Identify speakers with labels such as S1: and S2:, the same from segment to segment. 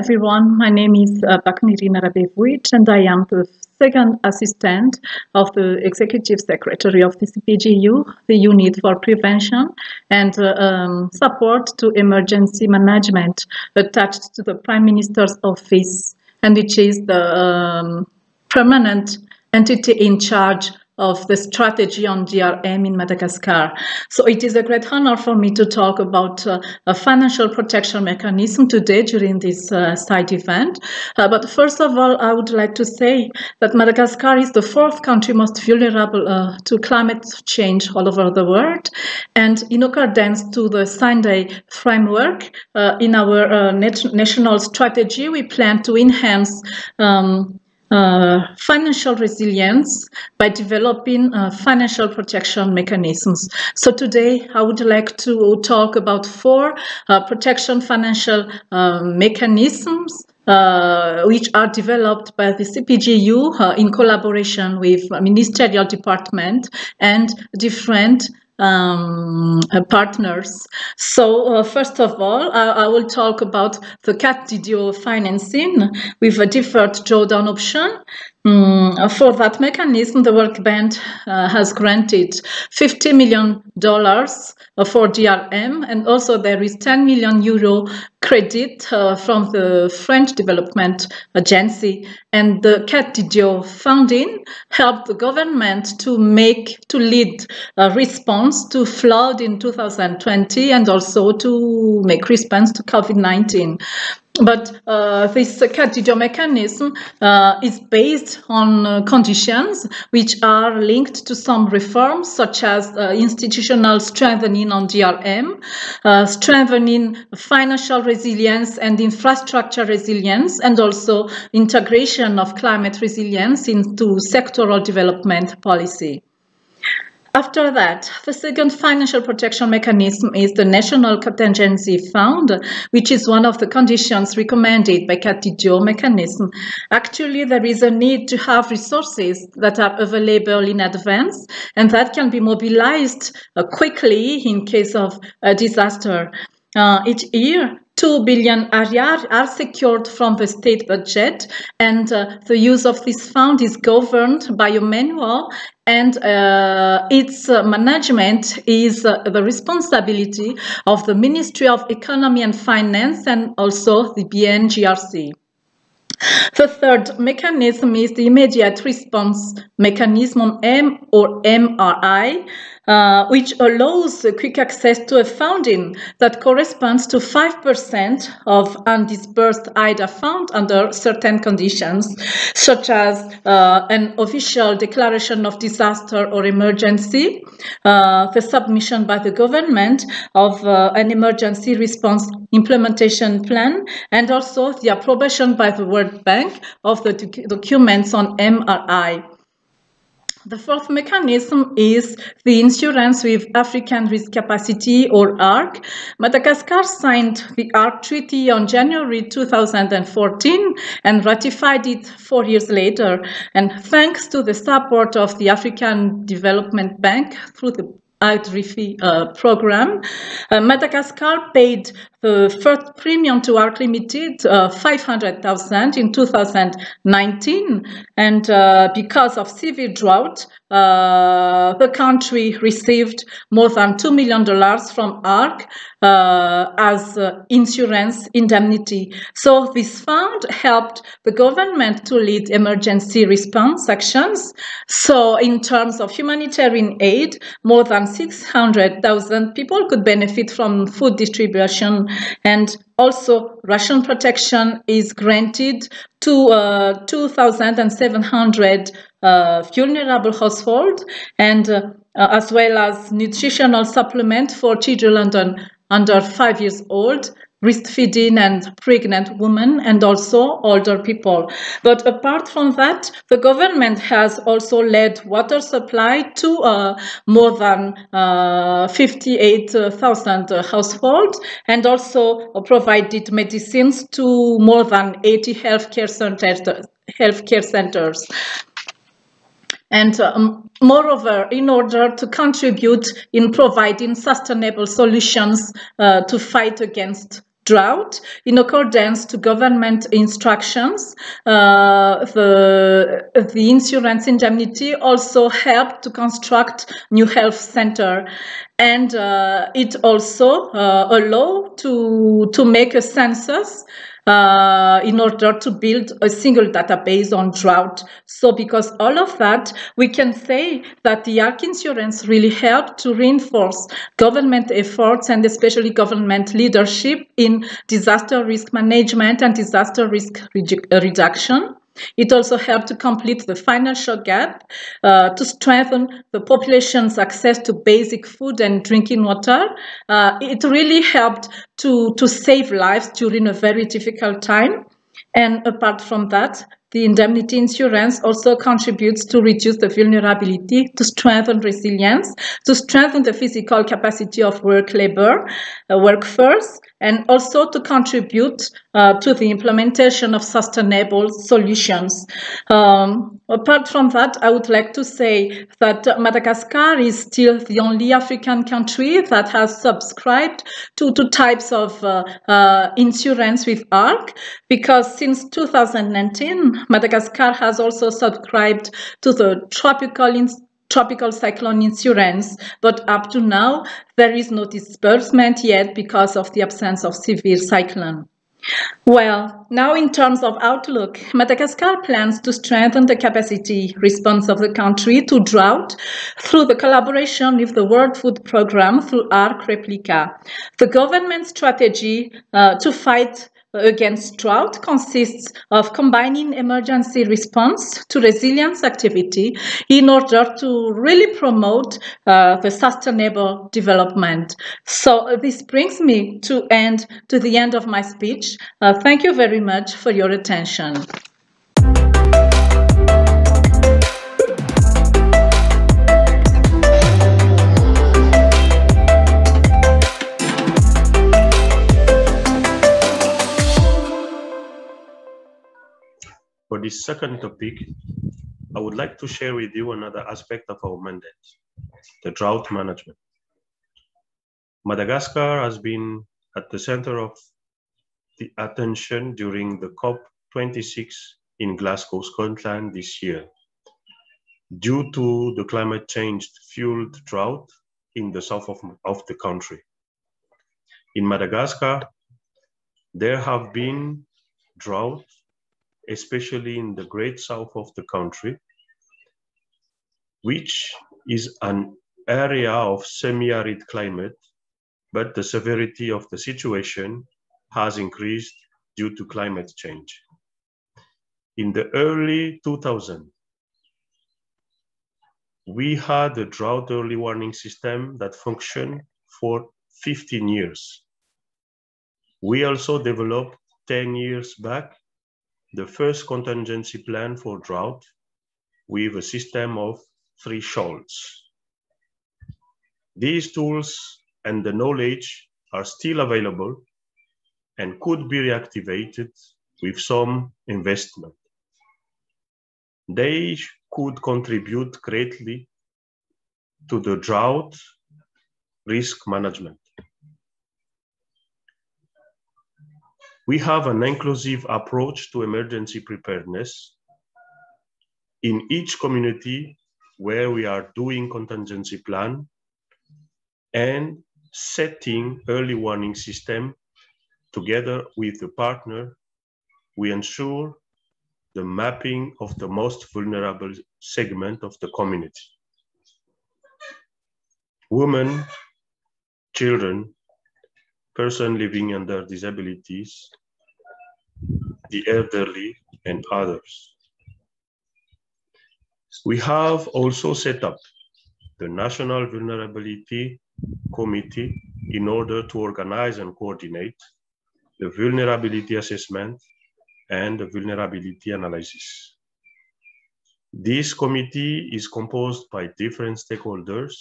S1: everyone. My name is uh, Baknirina Rabevuich, and I am the second assistant of the executive secretary of the CPGU, the unit for prevention and uh, um, support to emergency management attached to the Prime Minister's office, and which is the um, permanent entity in charge of the strategy on DRM in Madagascar. So it is a great honor for me to talk about uh, a financial protection mechanism today during this uh, side event. Uh, but first of all, I would like to say that Madagascar is the fourth country most vulnerable uh, to climate change all over the world. And in accordance to the Sendai framework, uh, in our uh, national strategy, we plan to enhance um, uh, financial resilience by developing uh, financial protection mechanisms. So today I would like to talk about four uh, protection financial um, mechanisms uh, which are developed by the CPGU uh, in collaboration with ministerial department and different um, uh, partners. So uh, first of all, I, I, will talk about the CAT DDO financing with a deferred drawdown option. Mm, for that mechanism, the World Bank uh, has granted $50 million for DRM, and also there is 10 million euro credit uh, from the French Development Agency. And the CAT DDO funding helped the government to make, to lead a response to flood in 2020 and also to make response to COVID-19. But uh, this DDO mechanism uh, is based on uh, conditions which are linked to some reforms, such as uh, institutional strengthening on DRM, uh, strengthening financial resilience and infrastructure resilience, and also integration of climate resilience into sectoral development policy. After that, the second financial protection mechanism is the National Contingency Fund, which is one of the conditions recommended by CAT mechanism. Actually, there is a need to have resources that are available in advance and that can be mobilized uh, quickly in case of a disaster. Uh, each year, 2 billion are, are secured from the state budget and uh, the use of this fund is governed by a manual and uh, its uh, management is uh, the responsibility of the Ministry of Economy and Finance and also the BNGRC. The third mechanism is the immediate response mechanism M or MRI, uh, which allows quick access to a funding that corresponds to 5% of undisbursed IDA fund under certain conditions, such as uh, an official declaration of disaster or emergency, uh, the submission by the government of uh, an emergency response implementation plan, and also the approbation by the World Bank of the doc documents on MRI. The fourth mechanism is the insurance with African Risk Capacity or ARC. Madagascar signed the ARC Treaty on January 2014 and ratified it four years later. And thanks to the support of the African Development Bank through the ARC-RIFI uh, program, uh, Madagascar paid the first premium to ARC Limited, uh, 500,000 in 2019. And uh, because of severe drought, uh, the country received more than $2 million from ARC uh, as uh, insurance indemnity. So this fund helped the government to lead emergency response actions. So in terms of humanitarian aid, more than 600,000 people could benefit from food distribution and also ration protection is granted to uh, 2,700 uh, vulnerable households and uh, as well as nutritional supplement for children under, under five years old breastfeeding and pregnant women and also older people. But apart from that, the government has also led water supply to uh, more than uh, 58,000 households and also provided medicines to more than 80 healthcare centers. Healthcare centers. And um, moreover, in order to contribute in providing sustainable solutions uh, to fight against drought in accordance to government instructions. Uh, the, the insurance indemnity also helped to construct new health center and uh, it also uh, allow to, to make a census uh, in order to build a single database on drought. So because all of that, we can say that the ARC insurance really helped to reinforce government efforts and especially government leadership in disaster risk management and disaster risk reduction. It also helped to complete the financial gap, uh, to strengthen the population's access to basic food and drinking water. Uh, it really helped to, to save lives during a very difficult time. And apart from that, the indemnity insurance also contributes to reduce the vulnerability, to strengthen resilience, to strengthen the physical capacity of work labor, uh, workforce, and also to contribute uh, to the implementation of sustainable solutions. Um, apart from that, I would like to say that Madagascar is still the only African country that has subscribed to two types of uh, uh, insurance with ARC, because since 2019, Madagascar has also subscribed to the tropical tropical cyclone insurance, but up to now, there is no disbursement yet because of the absence of severe cyclone. Well, now in terms of outlook, Madagascar plans to strengthen the capacity response of the country to drought through the collaboration with the World Food Programme through ARC Replica. The government strategy uh, to fight against drought consists of combining emergency response to resilience activity in order to really promote uh, the sustainable development. So uh, this brings me to end to the end of my speech. Uh, thank you very much for your attention.
S2: For this second topic, I would like to share with you another aspect of our mandate, the drought management. Madagascar has been at the center of the attention during the COP26 in Glasgow, Scotland this year, due to the climate change fueled drought in the south of, of the country. In Madagascar, there have been droughts especially in the great south of the country, which is an area of semi-arid climate, but the severity of the situation has increased due to climate change. In the early 2000s, we had a drought early warning system that functioned for 15 years. We also developed 10 years back the first contingency plan for drought with a system of thresholds. These tools and the knowledge are still available and could be reactivated with some investment. They could contribute greatly to the drought risk management. We have an inclusive approach to emergency preparedness. In each community where we are doing contingency plan and setting early warning system together with the partner, we ensure the mapping of the most vulnerable segment of the community. Women, children, person living under disabilities, the elderly, and others. We have also set up the National Vulnerability Committee in order to organize and coordinate the vulnerability assessment and the vulnerability analysis. This committee is composed by different stakeholders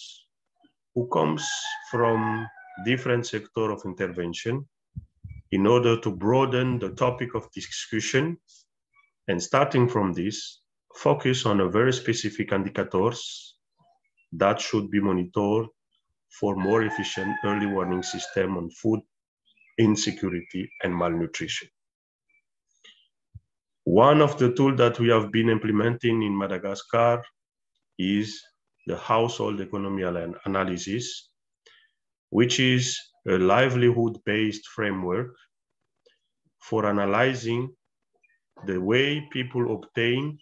S2: who comes from different sector of intervention in order to broaden the topic of discussion and starting from this, focus on a very specific indicators that should be monitored for more efficient early warning system on food insecurity and malnutrition. One of the tools that we have been implementing in Madagascar is the household economy analysis, which is a livelihood-based framework for analyzing the way people obtain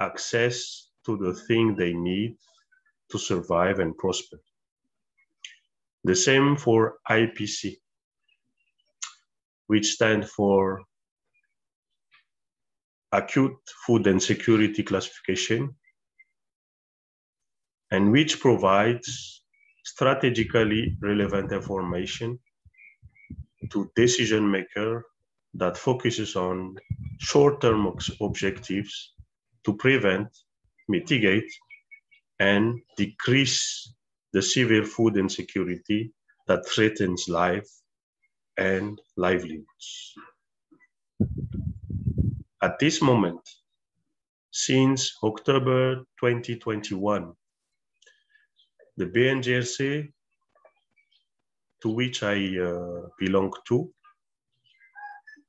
S2: access to the thing they need to survive and prosper. The same for IPC, which stands for Acute Food and Security Classification, and which provides strategically relevant information to decision maker that focuses on short-term objectives to prevent, mitigate, and decrease the severe food insecurity that threatens life and livelihoods. At this moment, since October 2021, the BNGRC, to which I uh, belong to,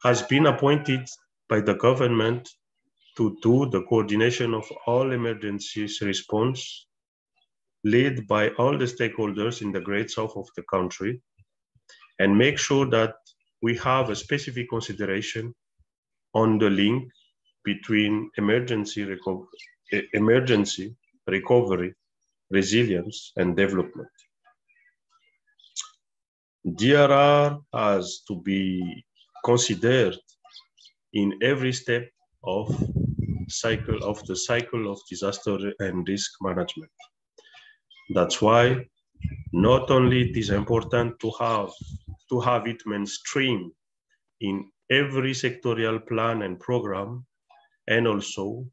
S2: has been appointed by the government to do the coordination of all emergencies response led by all the stakeholders in the great south of the country and make sure that we have a specific consideration on the link between emergency, reco emergency recovery, resilience, and development. DRR has to be considered in every step of cycle of the cycle of disaster and risk management. That's why not only it is important to have to have it mainstream in every sectorial plan and program, and also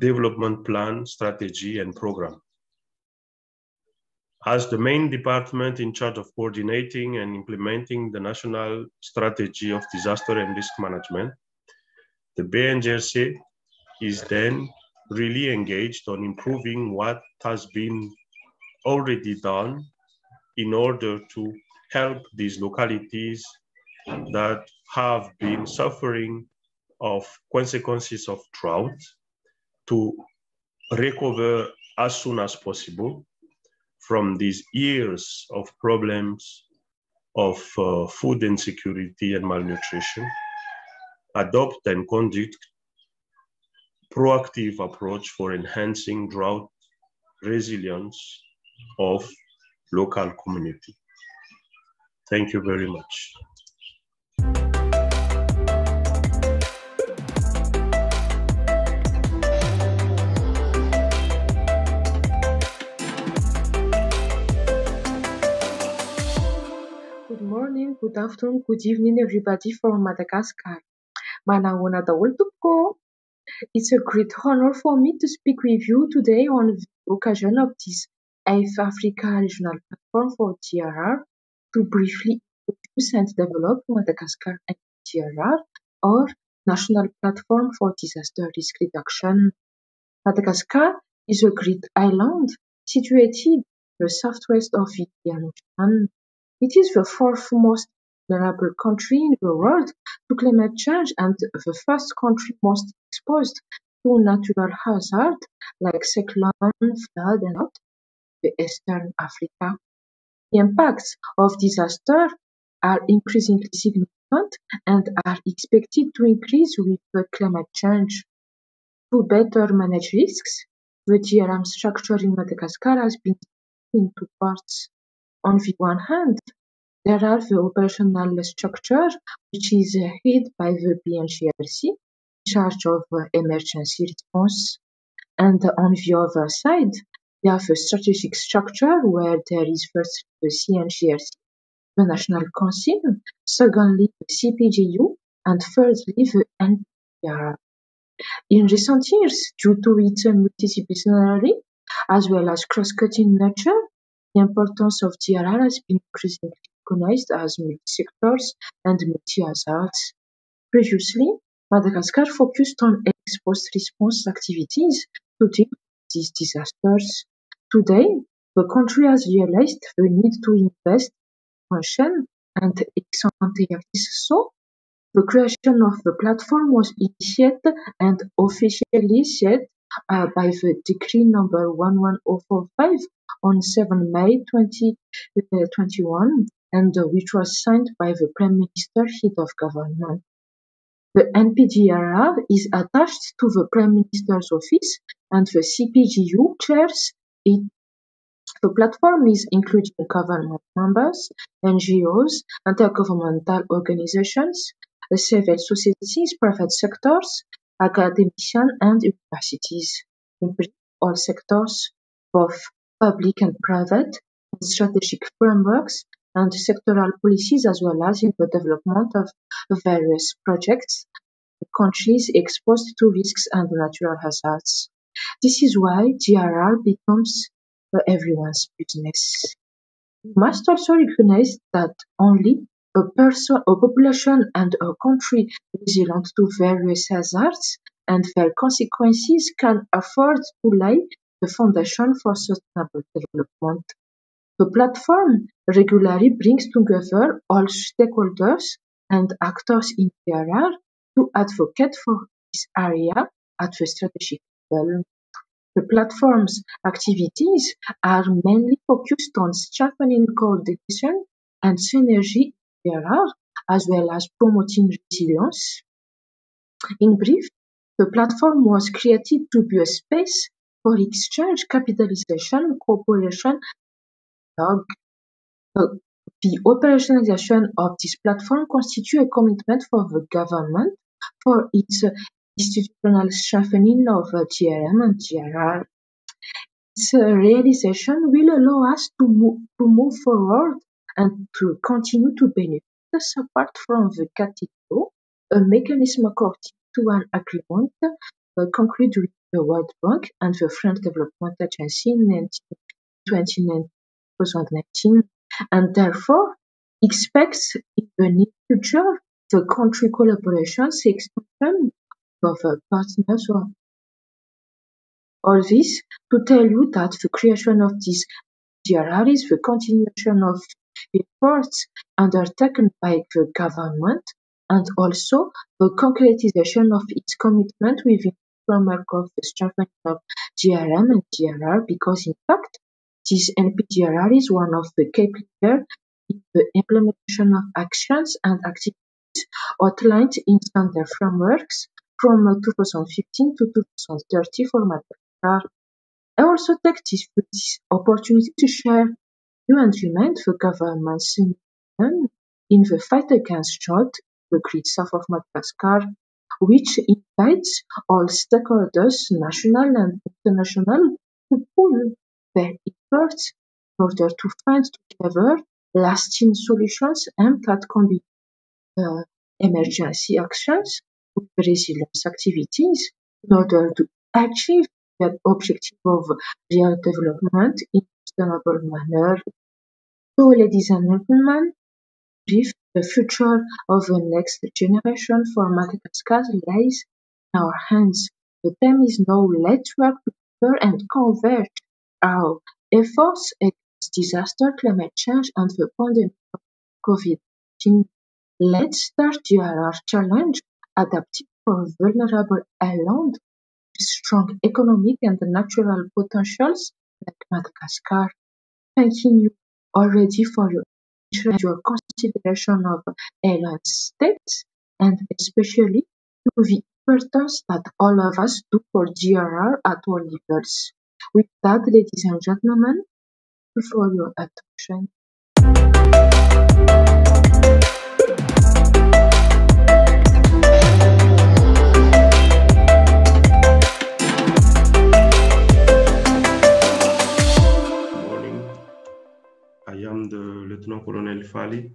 S2: development plan, strategy, and program. As the main department in charge of coordinating and implementing the national strategy of disaster and risk management, the BNGRC is then really engaged on improving what has been already done in order to help these localities that have been suffering of consequences of drought to recover as soon as possible from these years of problems of uh, food insecurity and malnutrition adopt and conduct proactive approach for enhancing drought resilience of local community. Thank you very much.
S3: Good morning, good afternoon, good evening, everybody from Madagascar. Manahoana daholo tompoko. It's a great honor for me to speak with you today on the occasion of this 8th Africa Regional Platform for DRR to briefly introduce and develop Madagascar and DRR, or National Platform for Disaster Risk Reduction. Madagascar is a great island situated in the southwest of Indian Ocean. It is the fourth most vulnerable country in the world to climate change and the first country most exposed to natural hazards like cyclone, flood, and drought, the Eastern Africa. The impacts of disaster are increasingly significant and are expected to increase with climate change. To better manage risks, the DRM structure in Madagascar has been split into parts. On the one hand, there are the operational structure, which is headed by the BNGRC, in charge of emergency response. And on the other side, we have a strategic structure where there is first the CNGRC, the National Council, secondly the CPGU, and thirdly the NPR. In recent years, due to its multidisciplinary as well as cross-cutting nature, the importance of DRR has been increasingly recognized as multi-sectors and multi-hazards. Previously, Madagascar focused on ex-post response activities to deal with these disasters. Today, the country has realized the need to invest in prevention and ex ante so the creation of the platform was initiated and officially set uh, by the Decree number 11045 on 7 May 2021 and uh, which was signed by the Prime Minister, head of government. The NPDRR is attached to the Prime Minister's office and the CPGU chairs it. The platform is including government members, NGOs, intergovernmental organizations, civil societies, private sectors, academicians and universities. In all sectors, both public and private, in strategic frameworks and sectoral policies as well as in the development of various projects countries exposed to risks and natural hazards. This is why GRR becomes everyone's business. We must also recognize that only a person, a population and a country resilient to various hazards and their consequences can afford to lay the foundation for sustainable development. The platform regularly brings together all stakeholders and actors in PRR to advocate for this area at the strategic level. The platform's activities are mainly focused on strengthening coordination and synergy in PRR, as well as promoting resilience. In brief, the platform was created to be a space for exchange, capitalization, cooperation. The operationalization of this platform constitutes a commitment for the government for its institutional strengthening of GRM and GRR. Its realization will allow us to move, to move forward and to continue to benefit apart from the CAT DDO, a mechanism according to an agreement concluded the World Bank and the French Development Agency in 2019, and therefore expects in the near future the country collaborations expansion of partners all this to tell you that the creation of this DRR is the continuation of efforts undertaken by the government and also the concretization of its commitment within framework of the strengthening of GRM and DRR because in fact this NPGRR is one of the key players in the implementation of actions and activities outlined in Sendai frameworks from 2015 to 2030 for Madagascar. Uh, I also take this, this opportunity to share you and remind the government's in the fight against drought the great south of Madagascar, which invites all stakeholders, national and international, to pool their efforts in order to find together lasting solutions aimed at combating uh, emergency actions resilience activities in order to achieve the objective of real development in a sustainable manner. So, ladies and gentlemen, brief, the future of the next generation for Madagascar lies in our hands. The time is now let's work together and converge our efforts against disaster, climate change, and the pandemic of COVID-19. Let's start our challenge adapting for vulnerable island with strong economic and natural potentials like Madagascar. Thanking you already for your your consideration of island states and especially to the importance that all of us do for DRR at all levels. With that, ladies and gentlemen, for your attention.
S2: I am the Lieutenant Colonel Fali,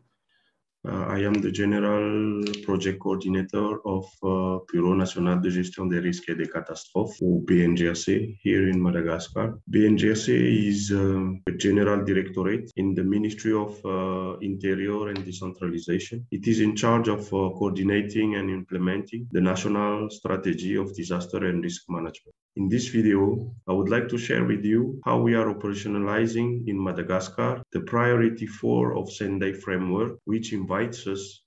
S2: Uh, I am the General Project Coordinator of uh, Bureau National de Gestion des Risques et des Catastrophes, or BNGRC, here in Madagascar. BNGRC is uh, a general directorate in the Ministry of uh, Interior and Decentralization. It is in charge of uh, coordinating and implementing the national strategy of disaster and risk management. In this video, I would like to share with you how we are operationalizing in Madagascar the Priority 4 of Sendai framework, which invites us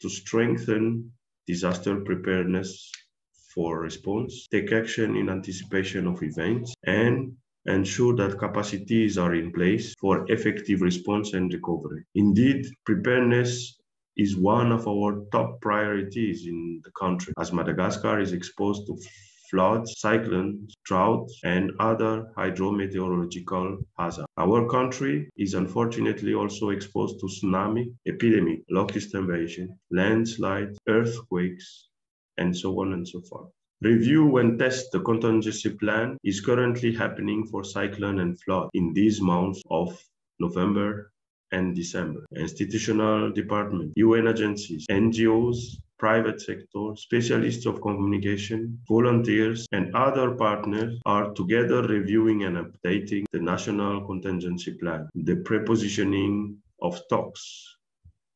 S2: to strengthen disaster preparedness for response, take action in anticipation of events, and ensure that capacities are in place for effective response and recovery. Indeed, preparedness is one of our top priorities in the country, as Madagascar is exposed to floods, cyclones, droughts, and other hydrometeorological hazards. Our country is unfortunately also exposed to tsunami, epidemic, locust invasion, landslides, earthquakes, and so on and so forth. Review and test the contingency plan is currently happening for cyclone and flood in these months of November and December. Institutional department, UN agencies, NGOs, private sector, specialists of communication, volunteers, and other partners are together reviewing and updating the national contingency plan, the prepositioning of stocks,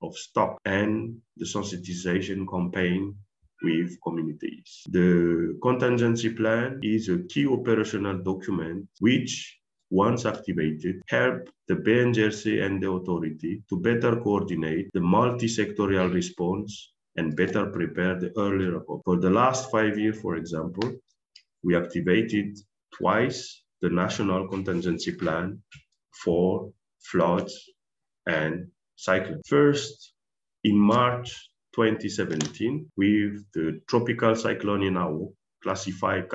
S2: of stock, and the sensitization campaign with communities. The contingency plan is a key operational document which once activated, help the BNGRC and the authority to better coordinate the multi-sectorial response and better prepare the early report. For the last five years, for example, we activated twice the national contingency plan for floods and cyclones. First, in March 2017, with the tropical cyclone in Enawo, classified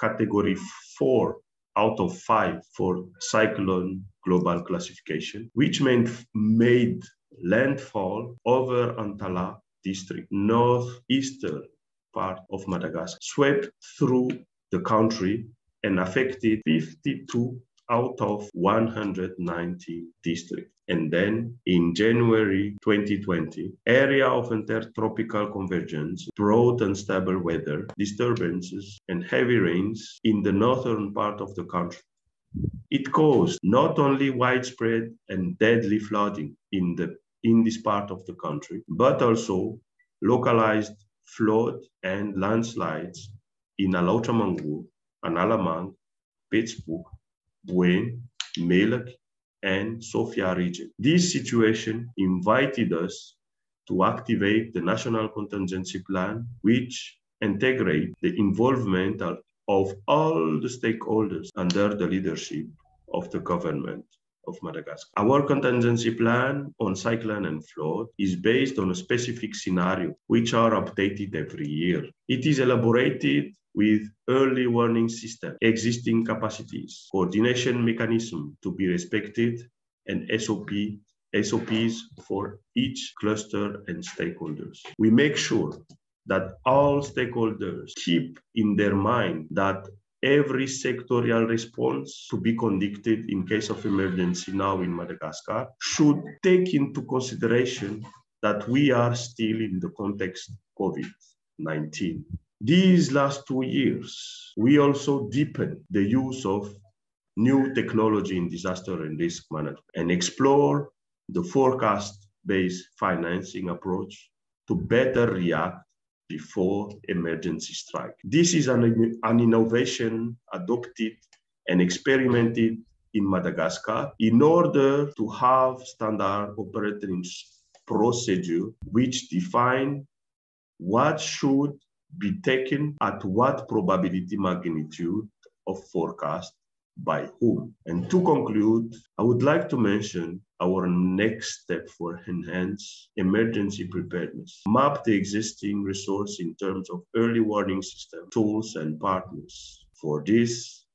S2: category 4 out of 5 for cyclone global classification, which meant made landfall over Antalaha district, northeastern part of Madagascar, swept through the country and affected 52 out of 190 districts. And then in January 2020, area of intertropical convergence brought unstable weather, disturbances, and heavy rains in the northern part of the country. It caused not only widespread and deadly flooding in the in this part of the country, but also localized flood and landslides in Alaotra-Mangoro, Analamanga, Betsiboka, Boeny, Melaky, and Sofia region. This situation invited us to activate the National Contingency Plan, which integrate the involvement of all the stakeholders under the leadership of the government of Madagascar. Our contingency plan on cyclone and flood is based on a specific scenario, which are updated every year. It is elaborated with early warning system, existing capacities, coordination mechanism to be respected, and SOP SOPs for each cluster and stakeholders. We make sure that all stakeholders keep in their mind that every sectorial response to be conducted in case of emergency now in Madagascar should take into consideration that we are still in the context of COVID-19. These last two years, we also deepened the use of new technology in disaster and risk management and explore the forecast-based financing approach to better react before emergency strike. This is an, an innovation adopted and experimented in Madagascar in order to have standard operating procedure which define what should be taken at what probability magnitude of forecast by whom. And to conclude, I would like to mention our next step for enhanced emergency preparedness. Map the existing resource in terms of early warning system, tools, and partners. For this,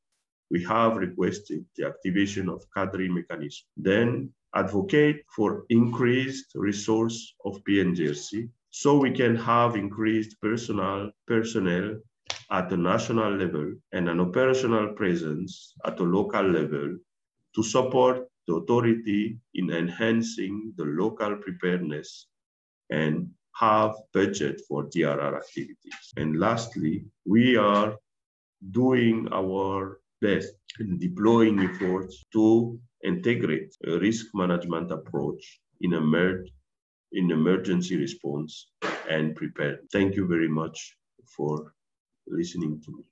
S2: we have requested the activation of CADRI mechanism. Then advocate for increased resource of BNGRC so we can have increased personal personnel at the national level and an operational presence at the local level to support the authority in enhancing the local preparedness and have budget for DRR activities. And lastly, we are doing our best in deploying efforts to integrate a risk management approach in emer- in emergency response and prepare. Thank you very much for listening to me.